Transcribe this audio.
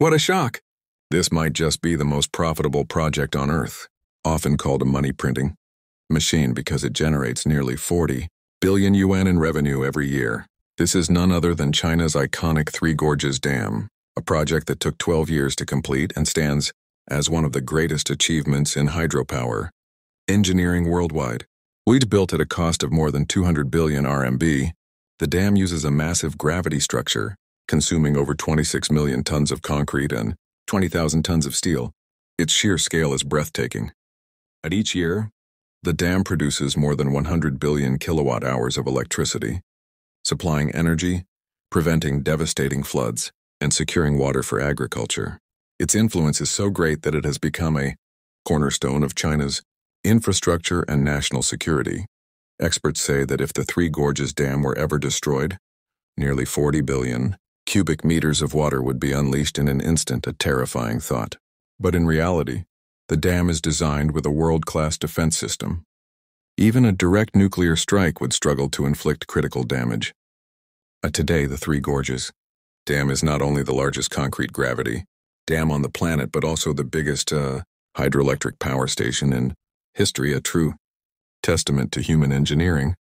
What a shock! This might just be the most profitable project on Earth, often called a money printing machine because it generates nearly 40 billion yuan in revenue every year. This is none other than China's iconic Three Gorges Dam, a project that took 12 years to complete and stands as one of the greatest achievements in hydropower engineering worldwide. We'd built at a cost of more than 200 billion RMB. The dam uses a massive gravity structure, consuming over 26 million tons of concrete and 20,000 tons of steel. Its sheer scale is breathtaking. At each year, the dam produces more than 100 billion kilowatt hours of electricity, supplying energy, preventing devastating floods, and securing water for agriculture. Its influence is so great that it has become a cornerstone of China's infrastructure and national security. Experts say that if the Three Gorges Dam were ever destroyed, nearly 40 billion cubic meters of water would be unleashed in an instant, a terrifying thought. But in reality, the dam is designed with a world-class defense system. Even a direct nuclear strike would struggle to inflict critical damage. Today, the Three Gorges Dam is not only the largest concrete gravity dam on the planet, but also the biggest uh, hydroelectric power station in history, a true testament to human engineering.